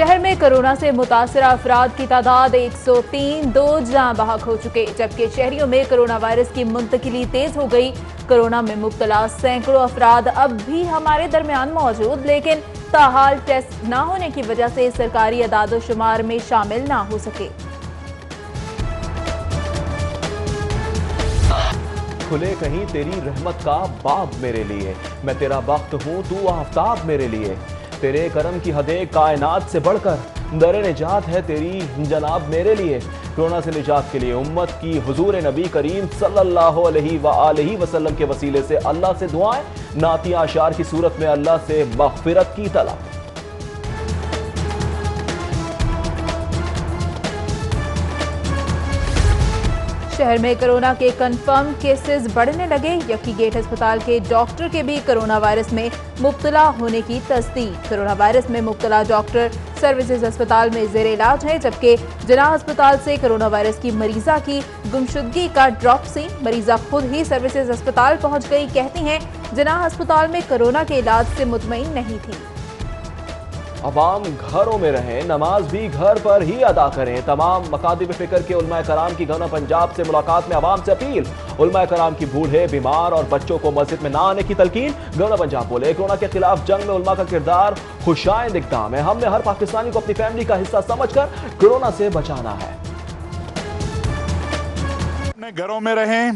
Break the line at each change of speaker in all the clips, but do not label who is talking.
شہر میں کرونا سے متاثرہ افراد کی تعداد ایک سو تین دو جاں بحق ہو چکے۔ جبکہ شہریوں میں کرونا وائرس کی منتقلی تیز ہو گئی۔ کرونا میں مبتلا سینکڑوں افراد اب بھی ہمارے درمیان موجود، لیکن تاحال ٹیسٹ نہ ہونے کی وجہ سے سرکاری اداد و شمار میں شامل نہ ہو سکے۔
کھلے کہیں تیری رحمت کا باب میرے لیے۔ میں تیرا وقت ہوں، تو آفتاب میرے لیے۔ تیرے کرم کی حدیں کائنات سے بڑھ کر در نجات ہے تیری جناب میرے لیے۔ کرونا سے نجات کے لیے امت کی حضور نبی کریم صلی اللہ علیہ وآلہ وسلم کے وسیلے سے اللہ سے دعائیں نعتیہ اشعار کی صورت میں اللہ سے مغفرت کی طلب۔
شہر میں کرونا کے کنفرم کیسز بڑھنے لگے یکی گیٹ ہسپتال کے ڈاکٹر کے بھی کرونا وائرس میں مبتلا ہونے کی تصدیق۔ کرونا وائرس میں مبتلا ڈاکٹر سروسز ہسپتال میں زیر علاج ہے جبکہ جناح ہسپتال سے کرونا وائرس کی مریضہ کی گمشدگی کا ڈراپ سی مریضہ خود ہی سروسز ہسپتال پہنچ گئی کہتی ہیں، جناح ہسپتال میں کرونا کے علاج سے مطمئن نہیں تھی
عوام گھروں میں رہیں، نماز بھی گھر پر ہی ادا کریں۔ تمام مقادب فکر کے علماء کرام کی گھنہ پنجاب سے ملاقات میں عوام سے اپیل۔ علماء کرام کی بوڑھے بیمار اور بچوں کو مسجد میں نہ آنے کی تلقین۔ گھنہ پنجاب بولے کرونا کے خلاف جنگ میں علماء کا کردار خوشائند اقدام ہے۔ ہم نے ہر پاکستانی کو اپنی فیملی کا حصہ سمجھ کر کرونا سے بچانا ہے۔
اپنے گھروں میں رہیں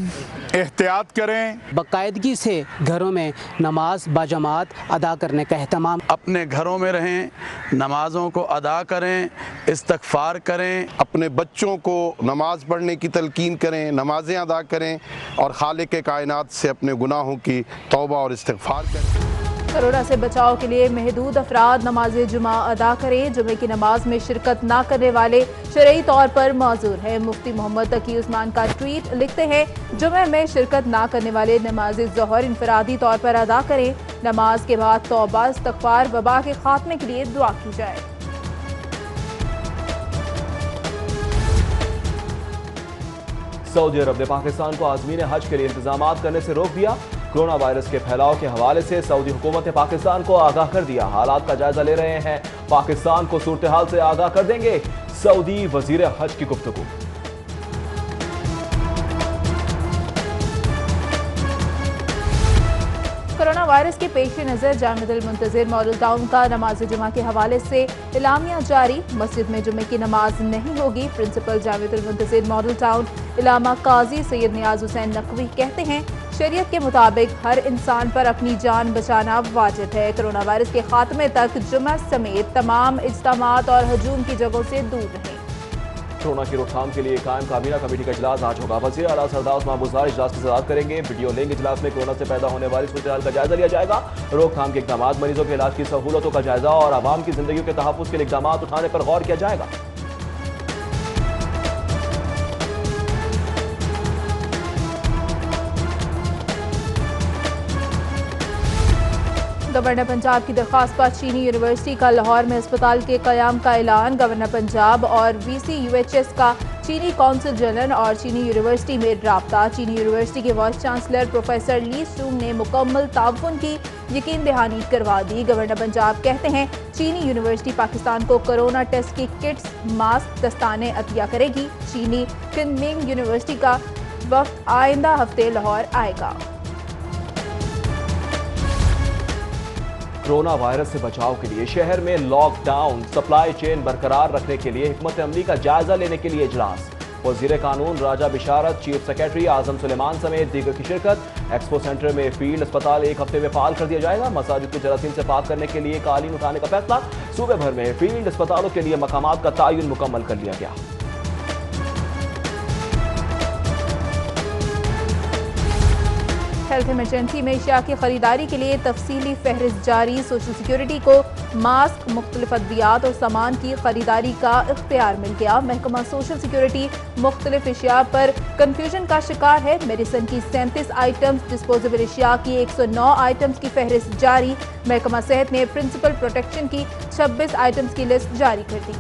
احتیاط کریں۔
باقاعدگی سے گھروں میں نماز باجماعت ادا کرنے کا اہتمام۔
اپنے گھروں میں رہیں نمازوں کو ادا کریں استغفار کریں
اپنے بچوں کو نماز پڑھنے کی تلقین کریں نمازیں ادا کریں اور خالق کائنات سے اپنے گناہوں کی توبہ اور استغفار کریں۔
کرونا سے بچاؤ کے لیے محدود افراد نماز جمعہ ادا کریں۔ جمعہ کی نماز میں شرکت نہ کرنے والے شرعی طور پر معذور ہیں۔ مفتی محمد تقی عثمان کا ٹویٹ لکھتے ہیں، جمعہ میں شرکت نہ کرنے والے نماز ظہر انفرادی طور پر ادا کریں۔ نماز کے بعد توبہ، استغفار وبا کے خاتمے کے لیے دعا کی جائے۔
سعودی عرب نے پاکستان کو عازمین حج کے لیے انتظامات کرنے سے روک دیا۔ کرونا وائرس کے پھیلاؤ کے حوالے سے سعودی حکومت نے پاکستان کو آگاہ کر دیا۔ حالات کا جائزہ لے رہے ہیں۔ پاکستان کو صورتحال سے آگاہ کر دیں گے سعودی وزیر حج کی گفتگو۔
کرونا وائرس کے پیش نظر جامع المنتظر ماڈل ٹاؤن کا نماز جمعہ کے حوالے سے اعلامیہ جاری۔ مسجد میں جمعہ کی نماز نہیں ہوگی۔ پرنسپل جامع المنتظر ماڈل ٹاؤن، علامہ قاضی سید نیاز حسین نقوی کہتے ہیں شریعت کے مطابق ہر انسان پر اپنی جان بچانا واجب ہے۔ کرونا وائرس کے خاتمے تک جمعہ سمیت تمام اجتماعات اور ہجوم کی جگہوں سے دور رہیں۔
کرونا کی روک تھام کے لیے قائم کابینہ کمیٹی کا اجلاس آج ہوگا۔ وزیر اعلیٰ سردار عثمان بزدار اجلاس کی صدارت کریں گے۔ ویڈیو لنک اجلاس میں کرونا سے پیدا ہونے والی صورتحال کا جائزہ لیا جائے گا۔ روک تھام کے اقدامات مریضوں کے علاج کی سہولتوں کا جائزہ اور عوام کی زندگیوں کے تحفظ کے لیے اقدامات اٹھانے پر غور کیا جائے گا۔
گورنر پنجاب کی درخواست پر چینی یونیورسٹی کا لاہور میں اسپتال کے قیام کا اعلان۔ گورنر پنجاب اور V C U H S کا چینی کونسل جنرل اور چینی یونیورسٹی میں رابطہ۔ چینی یونیورسٹی کے vice chancellor professor Li Song نے مکمل تعاون کی یقین دہانی کروا دی۔ گورنر پنجاب کہتے ہیں، چینی یونیورسٹی پاکستان کو کرونا ٹیسٹ کی کٹس، ماسک، دستانے عطیہ کرے گی۔ چینی کنمنگ یونیورسٹی کا وقت آئندہ ہفتے لاہور آئے گا۔
کرونا وائرس سے بچاؤ کے لیے شہر میں لاک ڈاؤن سپلائی چین برقرار رکھنے کے لیے حکمت عملی کا جائزہ لینے کے لیے اجلاس۔ وزیر قانون راجہ بشارت، چیف سیکرٹری اعظم سلیمان سمیت دیگر کی شرکت۔ ایکسپو سینٹر میں فیلڈ اسپتال ایک ہفتے میں فعال کر دیا جائے گا۔ مساجد کو جراثیم سے پاک کرنے کے لیے قالین اٹھانے کا فیصلہ۔ صوبے بھر میں فیلڈ اسپتالوں کے لیے مقامات کا تعین مکمل کر لیا گیا۔
ہیلتھ ایمرجنسی میں اشیاء کی خریداری کے لیے تفصیلی فہرست جاری۔ سوشل سیکیورٹی کو ماسک، مختلف ادویات اور سامان کی خریداری کا اختیار مل گیا۔ محکمہ سوشل سیکیورٹی مختلف اشیاء پر کنفیوژن کا شکار ہے۔ میڈیسن کی سینتیس آئٹمز ڈسپوزیبل اشیاء کی ایک سو نو آئٹمز کی فہرست جاری۔ محکمہ صحت نے پرنسپل پروٹیکشن کی چھبیس آئٹمز کی لسٹ جاری کر دی۔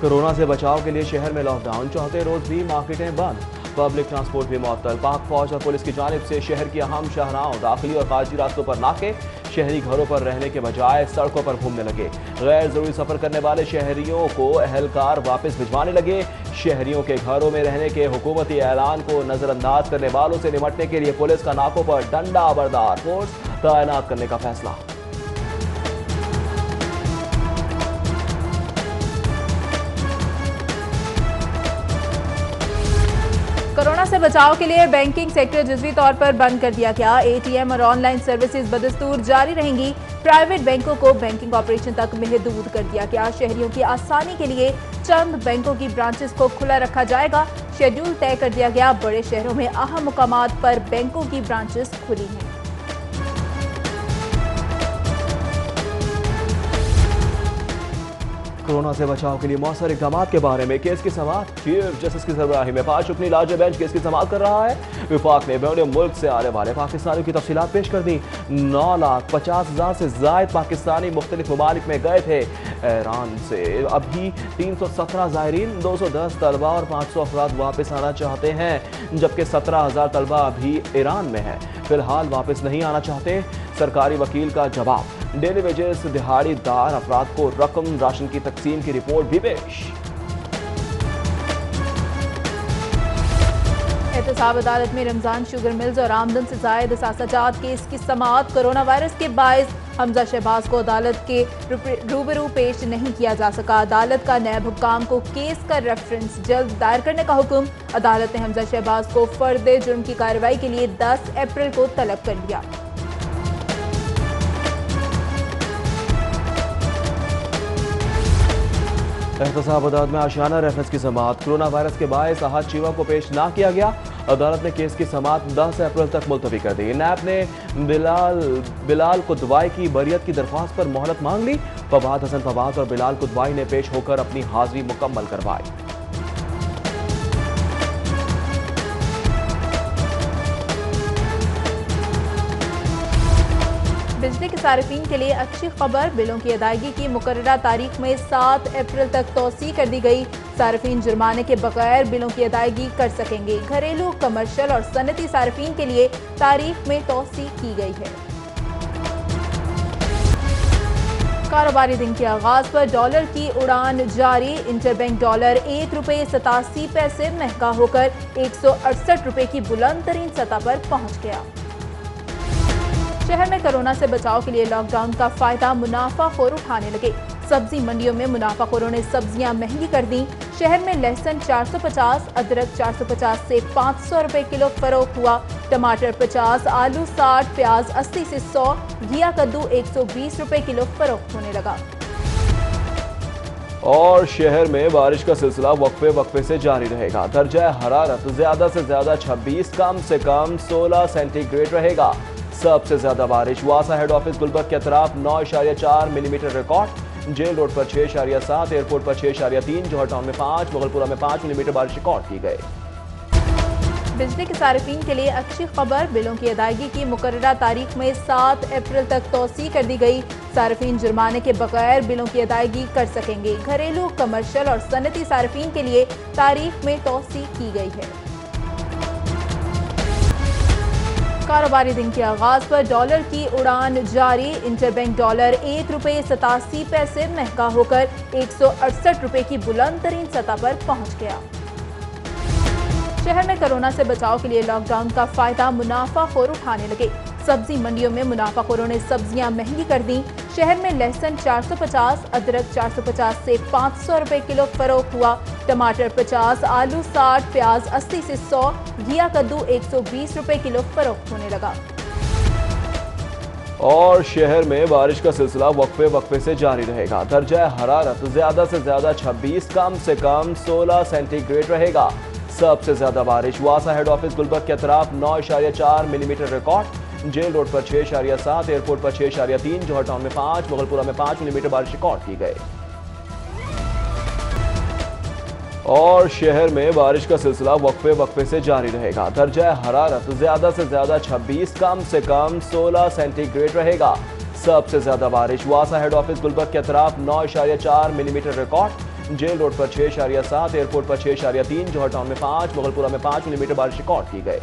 کرونا سے بچاؤ کے لیے شہر میں لاک ڈاؤن چوتھے روز بھی مارکیٹیں بند۔ پبلک ٹرانسپورٹ بھی معطل، پاک فوج اور پولیس کی جانب سے شہر کی اہم شہراہوں داخلی اور خارجی راستوں پر ناکے۔ شہری گھروں پر رہنے کے بجائے سڑکوں پر گھومنے لگے۔ غیر ضروری سفر کرنے والے شہریوں کو اہلکار واپس بھجوانے لگے۔ شہریوں کے گھروں میں رہنے کے حکومتی اعلان کو نظر انداز کرنے والوں سے نمٹنے کے لیے پولیس کا ناکوں پر ڈنڈا بردار۔ فورس تعینات کرنے کا فیصلہ۔
کورونا سے بچاؤ کے لیے بینکنگ سیکٹر جزوی طور پر بند کر دیا گیا۔ اے ٹی ایم اور آن لائن سروسز بدستور جاری رہیں گی۔ پرائیویٹ بینکوں کو بینکنگ آپریشن تک محدود کر دیا گیا۔ شہریوں کی آسانی کے لیے چند بینکوں کی برانچز کو کھلا رکھا جائے گا۔ شیڈیول طے کر دیا گیا۔ بڑے شہروں میں اہم مقامات پر بینکوں کی برانچز کھلی ہیں۔
کورونا سے بچاؤ کے لیے مؤثر اقدامات کے بارے میں کیس کی سماعت چیف جسٹس کی سربراہی میں پانچ رکنی لارج بینچ کیس کی سماعت کر رہا ہے۔ وفاق نے بیرون ملک سے آنے والے پاکستانیوں کی تفصیلات پیش کر دی نو لاکھ پچاس ہزار سے زائد پاکستانی مختلف ممالک میں گئے تھے۔ ایران سے ابھی تین سو سترہ زائرین، دو سو دس طلبہ اور پانچ سو افراد واپس آنا چاہتے ہیں، جبکہ سترہ ہزار طلبہ ابھی ایران میں ہیں۔ فی الحال واپس نہیں آنا چاہتے، سرکاری وکیل کا جواب۔ ڈیلی ویجز، دہاڑی دار افراد کو رقم راشن کی تقسیم کی رپورٹ بھی پیش۔
احتساب عدالت میں رمضان شوگر ملز اور آمدن سے زائد اثاثہ کیس کی سماعت کرونا وائرس کے باعث حمزہ شہباز کو عدالت کے روبرو پیش نہیں کیا جا سکا۔ عدالت کا نیب حکام کو کیس کا ریفرنس جلد دائر کرنے کا حکم۔ عدالت نے حمزہ شہباز کو فرد جرم کی کارروائی کے لیے دس اپریل کو طلب کر لیا۔
احتساب عدالت میں آشیانہ ریفرنس کی سماعت۔ کرونا وائرس کے باعث احاد چیمہ کو پیش نہ کیا گیا۔ عدالت نے کیس کی سماعت دس اپریل تک ملتوی کر دی۔ نیب نے بلال بلال قدوائی کی بریت کی درخواست پر مہلت مانگ لی۔ فواد حسن فواد اور بلال قدوائی نے پیش ہو کر اپنی حاضری مکمل کروائی۔
بجلی کے صارفین کے لیے اچھی خبر، بلوں کی ادائیگی کی مقررہ تاریخ میں سات اپریل تک توسیع کر دی گئی۔ صارفین جرمانے کے بغیر بلوں کی ادائیگی کر سکیں گے۔ گھریلو، کمرشل اور صنعتی صارفین کے لیے تاریخ میں توسیع کی گئی ہے۔ کاروباری دن کے آغاز پر ڈالر کی اڑان جاری۔ انٹر بینک ڈالر ایک روپے ستاسی پیسے مہنگا ہو کر ایک سو اڑسٹھ روپے کی بلند ترین سطح پر پہنچ گیا۔ شہر میں کرونا سے بچاؤ کے لیے لاک ڈاؤن کا فائدہ منافع خور اٹھانے لگے۔ سبزی منڈیوں میں منافع خوروں نے سبزیاں مہنگی کر دیں۔ شہر میں لہسن چار سو پچاس، ادرک چار سو پچاس سے پانچ سو روپے کلو فروخت ہوا۔ ٹماٹر پچاس، آلو ساٹھ، پیاز اسی سے سو گھیا کدو ایک سو بیس روپے کلو فروخت ہونے لگا۔
اور شہر میں بارش کا سلسلہ وقفے وقفے سے جاری رہے گا۔ درجہ حرارت زیادہ سے زیادہ چھبیس، کم سے کم سولہ سینٹی گریڈ رہے گا۔ سب سے زیادہ بارش واسا ہیڈ آفس گلبرگ کے اطراف نو اشاریہ چار millimetre record. Jail road پر چھ اشاریہ سات، ایئرپورٹ پر چھ اشاریہ تین، جوہر ٹاؤن میں پانچ، مغلپورہ میں پانچ ملی میٹر بارش ریکارڈ کی گئے
بجلی کے صارفین کے لیے اچھی خبر۔ بلوں کی ادائیگی کی مقررہ تاریخ میں سات اپریل تک توسیع کر دی گئی۔ صارفین جرمانے کے بغیر بلوں کی ادائیگی کر سکیں گے۔ گھریلو کمرشل اور صنعتی صارفین کے لیے تاریخ میں توسیع کی گئی ہے۔ کاروباری دن کے آغاز پر ڈالر کی اڑان جاری۔ انٹر بینک ڈالر ایک روپے ستاسی پیسے مہنگا ہو کر ایک سو اڑسٹھ روپے کی بلند ترین سطح پر پہنچ گیا۔ شہر میں کرونا سے بچاؤ کے لیے لاک ڈاؤن کا فائدہ منافع خور اٹھانے لگے۔ سبزی منڈیوں میں منافع خوروں نے سبزیاں مہنگی کر دیں۔ شہر میں لہسن چار سو پچاس، ادرک چار سو پچاس سے پانچ سو روپے کلو فروخت ہوا۔ ٹماٹر پچاس، آلو ساٹھ، پیاز اسی سے سو گھیا کدو ایک سو بیس روپے کلو فروخت ہونے لگا۔
اور شہر میں بارش کا سلسلہ وقفے وقفے سے جاری رہے گا۔ درجہ حرارت زیادہ سے زیادہ چھبیس، کم سے کم سولہ سینٹی گریڈ رہے گا۔ سب سے زیادہ بارش واسا ہیڈ آفس گلبرگ کے اطراف نو اشاریہ چار millimetre record. Jail road پر چھ اشاریہ سات، ایئرپورٹ پر چھ اشاریہ تین جوہر ٹاؤن میں پانچ مغل پورہ میں پانچ ملی میٹر بارش ریکارڈ کی گئے اور شہر میں بارش کا سلسلہ وقفے وقفے سے جاری رہے گا۔ درجہ حرارت زیادہ سے زیادہ چھبیس، کم سے کم سولہ سینٹی گریٹ رہے گا۔ سب سے زیادہ بارش واسا ہیڈ آفیس گلبک کے اطراف نو اشاریہ چار millimetre record. Jail road پر چھ اشاریہ سات، ایئرپورٹ پر چھ اشاریہ تین جوہر ٹاؤن میں پانچ مغلپورہ میں پانچ ملی میٹر بارش ریکارڈ کی گئے